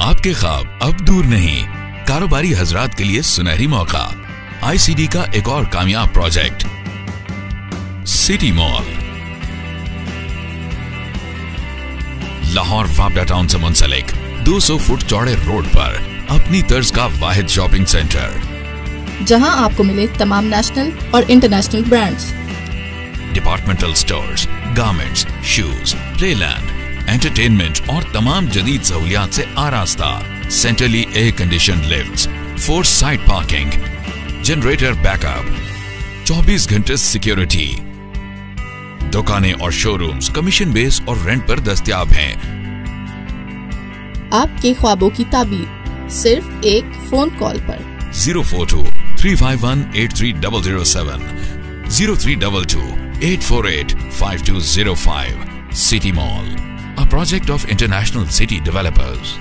आपके ख्वाब अब दूर नहीं। कारोबारी हजरात के लिए सुनहरी मौका। आईसीडी का एक और कामयाब प्रोजेक्ट सिटी मॉल लाहौर वापडा टाउन से मुंसलिक 200 फुट चौड़े रोड पर अपनी तर्ज का वाहिद शॉपिंग सेंटर जहाँ आपको मिले तमाम नेशनल और international brands departmental stores, garments, shoes playland entertainment और तमाम जदीद सहूलियात से आरास्ता। Centrally air condition lift four side parking generator backup 24 घंटे सिक्योरिटी दुकानें और शोरूम्स कमीशन बेस और रेंट पर दस्तियाब हैं। आपके ख्वाबों की ताबीर सिर्फ़ एक फ़ोन कॉल पर। Zero four two three five one eight three double zero seven zero three double two eight four eight five two zero five city mall project of International City Developers.